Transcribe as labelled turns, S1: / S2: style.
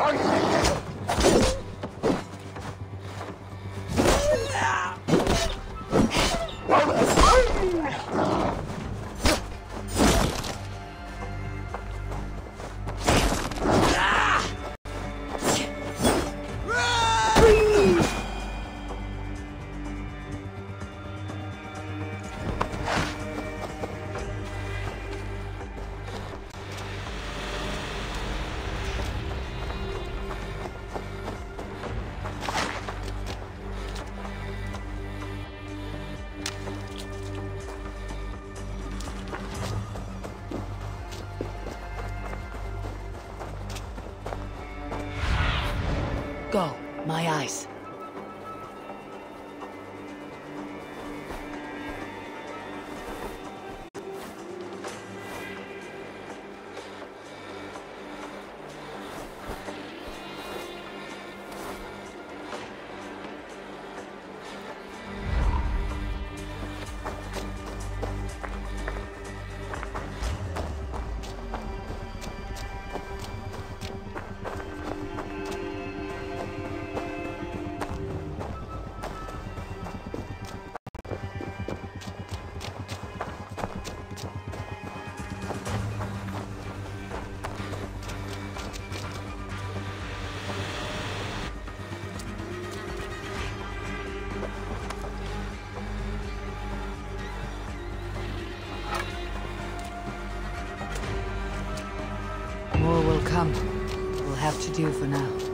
S1: Oh, Go, my eyes. Will come. We'll have to do for now.